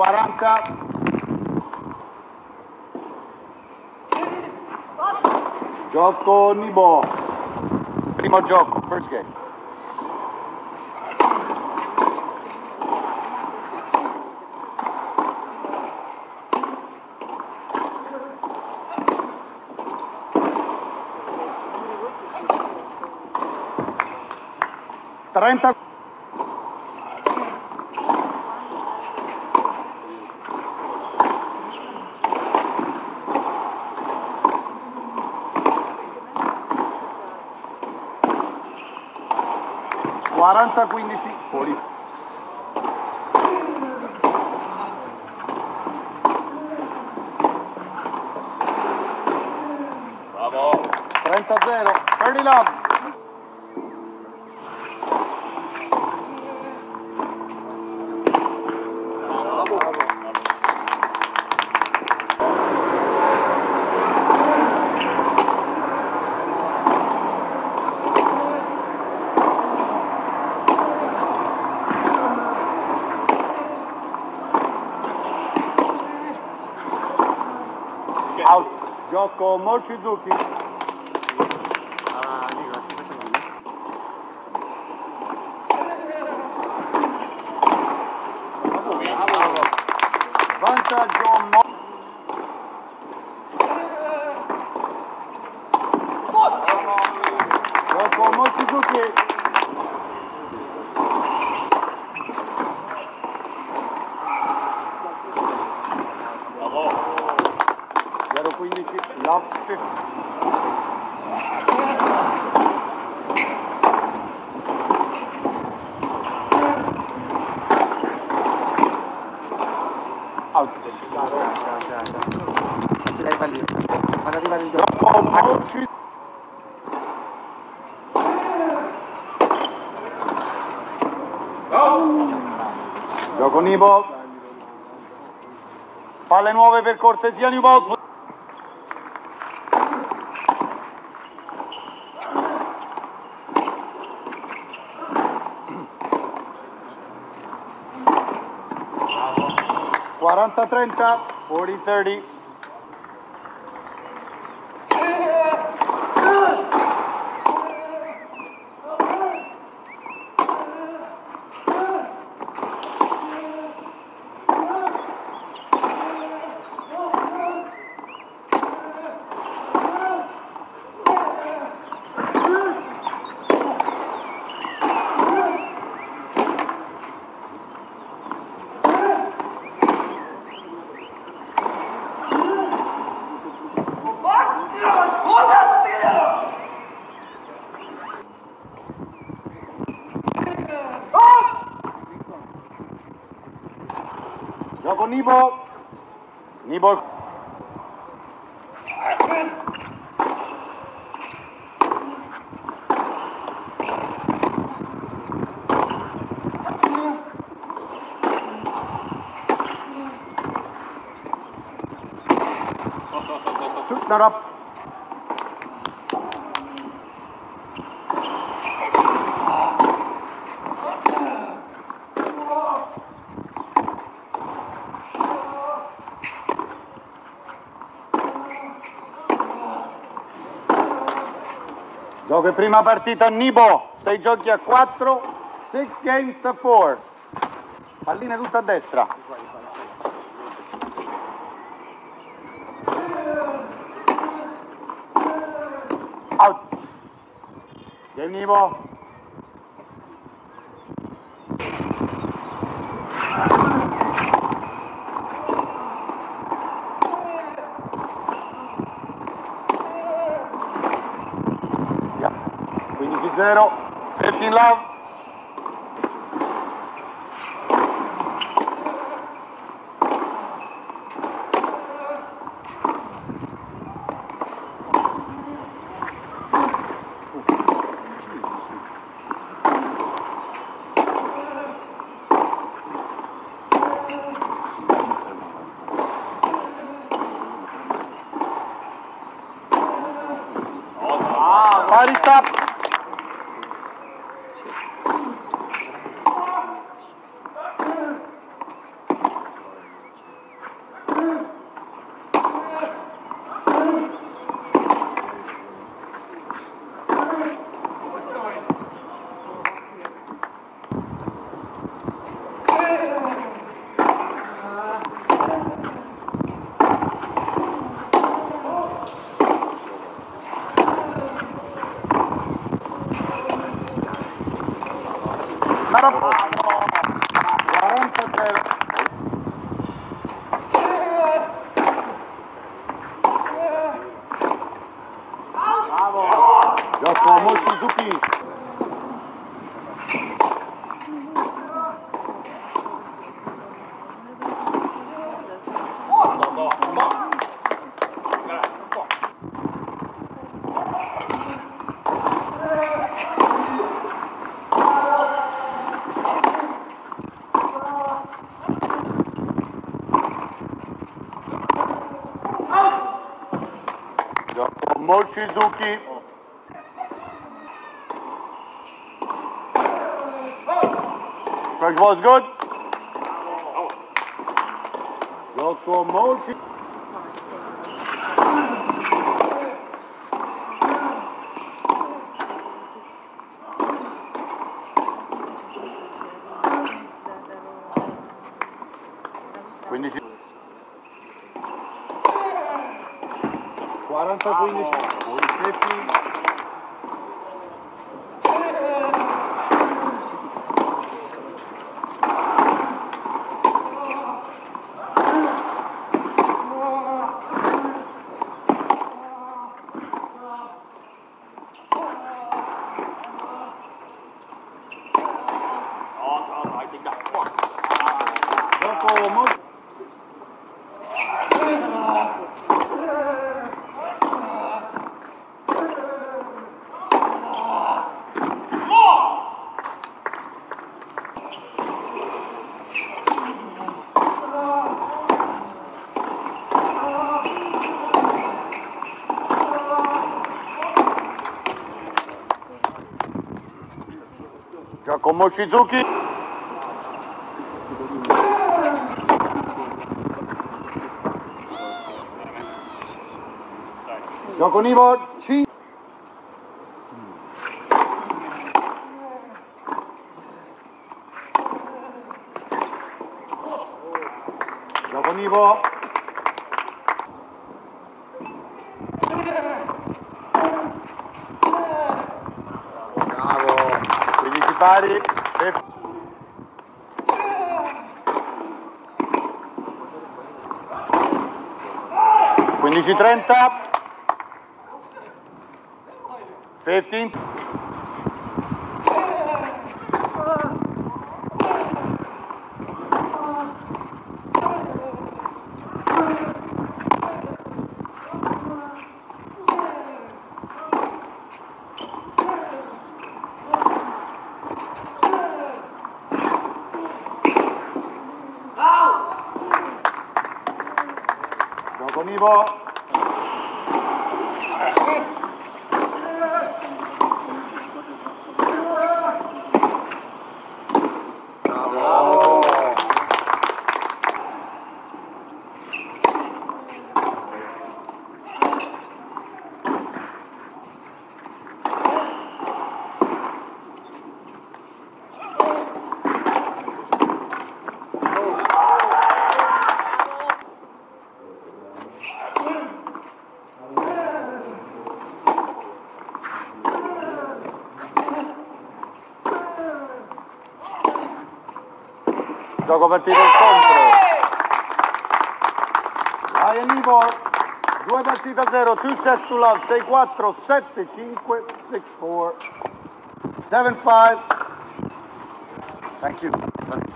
40 gioco Nibo. Primo gioco first game Trenta 40-15 fuori. Bravo. 30-0, 30 love. Out. Gioco Mochizuki. Ah, Nicola. Vantaggio Mo. Gioco Mochizuki. notte. Alto. Lei va lì, quando arriva il dopo. Gioco Nipo. Palle nuove per cortesia New 40-30, 40-30. Gioco Nibo. Nibo. Shoot that up. Gioco in prima partita Nibo, 6 giochi a 4, 6 games a 4. Palline tutta a destra. Out. Game Nibo. zero, 15 love. Gioco Mochizuki. Gioco Mochizuki. Fresh was good. Gioco Mochi. Quindici. 40 15. 50. Gioco Mochizuki. Gioco Nivo. 5. Gioco Nivo. Bravo. 15 pari. E- 15 30. 15. Gioco Nivo. Bravo. Gioco partito incontro. Ryan Nivo, 2 partite a 0, 2 sets to love, 6-4, 7-5, 6-4, 7-5. Thank you.